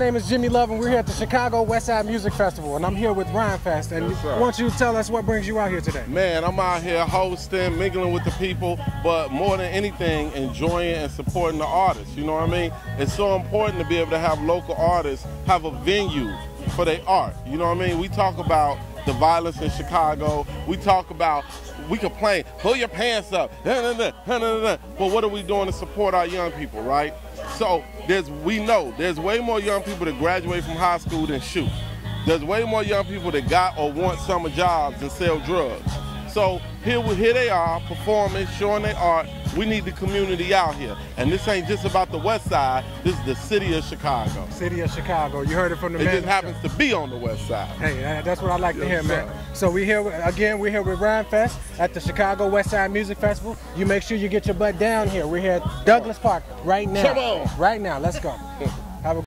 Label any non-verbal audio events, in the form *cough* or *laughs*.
My name is Jimmy Love, and we're here at the Chicago Westside Music Festival, and I'm here with Rhymefest. And Yes, why don't you tell us what brings you out here today? Man, I'm out here hosting, mingling with the people, but more than anything, enjoying and supporting the artists. You know what I mean? It's so important to be able to have local artists have a venue for their art. You know what I mean? We talk about the violence in Chicago. We talk about, we complain, pull your pants up, *laughs* but what are we doing to support our young people, right? So there's, we know there's way more young people that graduate from high school than shoot. There's way more young people that got or want summer jobs and sell drugs. So here, we, here they are performing, showing their art. We need the community out here. And this ain't just about the west side, this is the city of Chicago. City of Chicago. You heard it from the It man. It just happens to be on the west side. Hey, uh, that's what I like to Yes, hear, man. sir. So we here again. We're here with Rhymefest at the Chicago West Side Music Festival. You make sure you get your butt down here. We're here at Douglas Park right now. Come on. Right now. Let's go. *laughs*